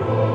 Lord.